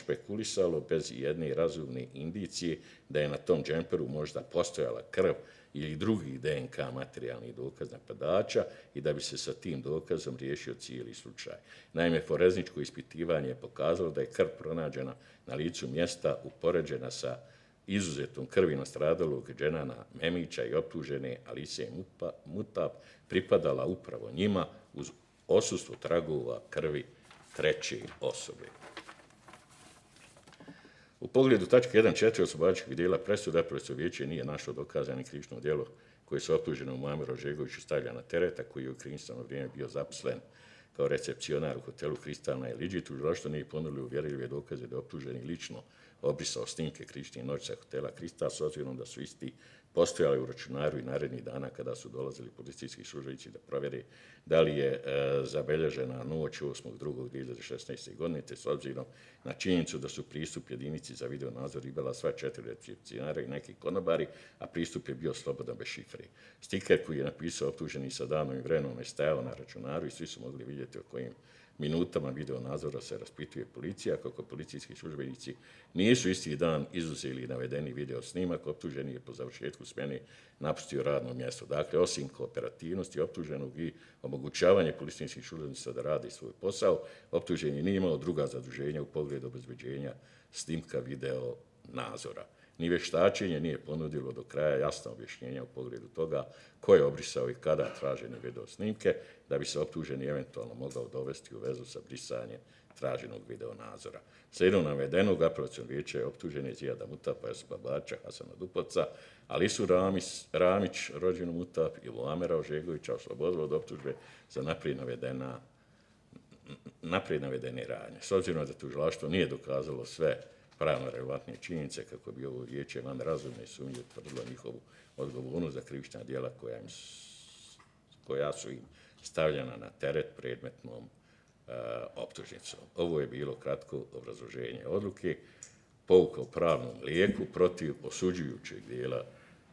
špekulisalo bez jedne razumne indicije da je na tom džemperu možda postojala krv ili drugi DNK materijalni dokaz napadača i da bi se sa tim dokazom riješio cijeli slučaj. Naime, forezničko ispitivanje je pokazalo da je krv pronađena na licu mjesta upoređena sa izuzetom krvi nastradalog Dženana Memića i optužene Alice Mutap pripadala upravo njima uz osustvo tragova krvi treće osobe. U pogledu tačke 1.4 oslobađačkih dijela presuda profesor vijeće nije našlo dokazani krivično djelo koje su optuženo u Mameru Žegoviću stavlja na tereta koji je u krivično vrijeme bio zaposlen kao recepcionar u hotelu Kristalna i Liđi. Tužilaštvo nije ponudili uvjerljive dokaze da je optuženi lično obrisao snimke krivičnih noći hotela Kristal s obzirom da su isti postojali u računaru i narednih dana kada su dolazili policijski službenici da provjeri da li je e, zabelježena noć 8.2.2016. godine, te s obzirom na činjenicu da su pristup jedinici za video nadzor imala sva četiri recepcionara i neki konobari, a pristup je bio slobodan bez šifre. Stiker koji je napisao optuženi sa danom i vremenom je stajao na računaru i svi su mogli vidjeti o kojim minutama video nadzora se raspituje policija, kako policijski službenici nisu isti dan izuzeli navedeni video snimak, optuženi je po završetku smjene napustio radno mjesto. Dakle, osim kooperativnosti optuženog i omogućavanje policijskih službenica da radi svoj posao, optuženi nije imao druga zaduženja u pogledu obezbeđenja snimka video nadzora. Ni vještačenje nije ponudilo do kraja jasno objašnjenja u pogledu toga ko je obrisao i kada tražene video snimke, da bi se optuženi eventualno mogao dovesti u vezu sa brisanjem traženog video nadzora. Slijedom navedenog, aprovacijalno vijeće je optuženi Zijada Mutapa, Josipa Bača, Hasana Dupoca, ali su Ramić, rođenu Mutap i Luamera Ožegovića oslobodilo od optužbe za naprijed navedena naprijed navedene radnje. S obzirom da tužilaštvo nije dokazalo sve pravno relevantne činjenice kako bi ovo vijeće van razumne sumnje utvrdilo njihovu odgovornost za krivična djela koja, im, koja su im stavljena na teret predmetnom e, optužnicom. Ovo je bilo kratko obrazloženje odluke. Pouka u pravnom lijeku protiv osuđujućeg dijela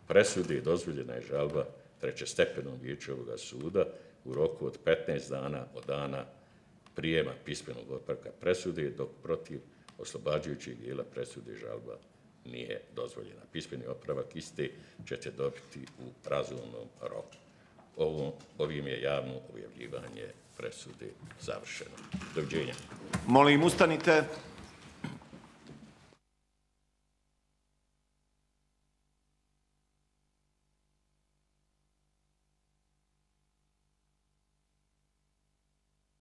presude dozvoljena je žalba trećestepenom vijeću ovoga suda u roku od 15 dana od dana prijema pismenog otpravka presude, dok protiv oslobađajućeg dijela presude žalba nije dozvoljena. Pismeni opravak iste ćete dobiti u razumnom roku. ovim je javno objavljivanje presude završeno. Doviđenja. Molim, ustanite.